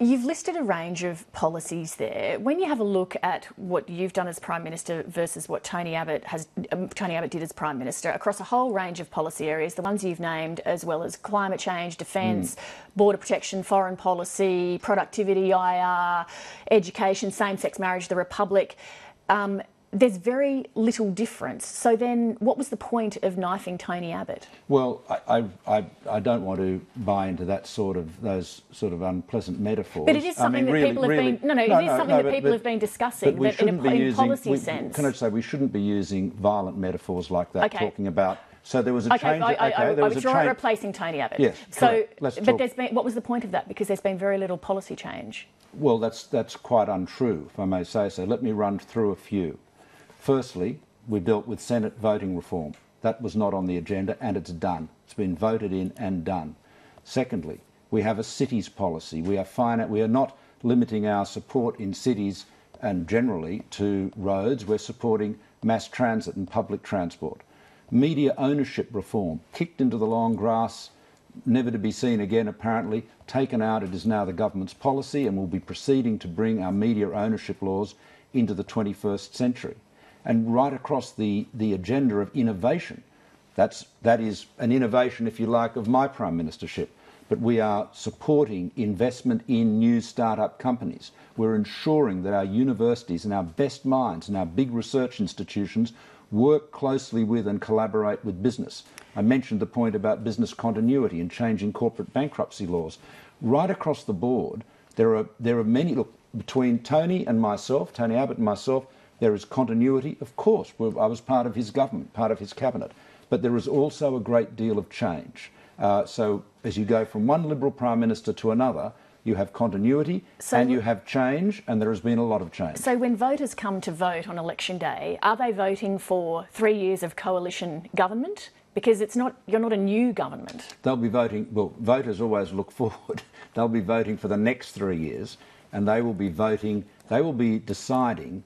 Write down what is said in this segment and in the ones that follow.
You've listed a range of policies there. When you have a look at what you've done as Prime Minister versus what Tony Abbott has um, Tony Abbott did as Prime Minister across a whole range of policy areas, the ones you've named, as well as climate change, defence, mm. border protection, foreign policy, productivity, IR, education, same-sex marriage, the Republic. Um, there's very little difference. So then, what was the point of knifing Tony Abbott? Well, I, I, I don't want to buy into that sort of those sort of unpleasant metaphors. But it is something I mean, that really, people have really, been no, no, no, it is no, something no, that people but, have been discussing that in a in using, policy we, sense. Can I say we shouldn't be using violent metaphors like that, okay. talking about. So there was a okay, change. I, I, okay, there was, was a change. replacing Tony Abbott. Yes, so, but there's been what was the point of that? Because there's been very little policy change. Well, that's that's quite untrue, if I may say so. Let me run through a few. Firstly, we dealt with Senate voting reform. That was not on the agenda and it's done. It's been voted in and done. Secondly, we have a cities policy. We are, fine, we are not limiting our support in cities and generally to roads. We're supporting mass transit and public transport. Media ownership reform, kicked into the long grass, never to be seen again apparently, taken out. It is now the government's policy and we'll be proceeding to bring our media ownership laws into the 21st century and right across the, the agenda of innovation. That's, that is an innovation, if you like, of my Prime Ministership. But we are supporting investment in new start-up companies. We're ensuring that our universities and our best minds and our big research institutions work closely with and collaborate with business. I mentioned the point about business continuity and changing corporate bankruptcy laws. Right across the board, there are, there are many, look, between Tony and myself, Tony Abbott and myself, there is continuity, of course. I was part of his government, part of his cabinet. But there is also a great deal of change. Uh, so as you go from one Liberal Prime Minister to another, you have continuity so, and you have change, and there has been a lot of change. So, when voters come to vote on election day, are they voting for three years of coalition government? Because it's not, you're not a new government. They'll be voting, well, voters always look forward. They'll be voting for the next three years, and they will be voting, they will be deciding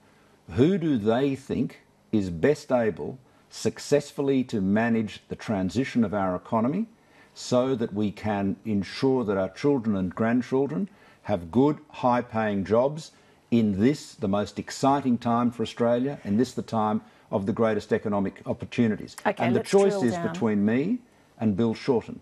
who do they think is best able successfully to manage the transition of our economy so that we can ensure that our children and grandchildren have good, high paying jobs in this, the most exciting time for Australia, and this, the time of the greatest economic opportunities. Okay, and the choice is down. between me and Bill Shorten.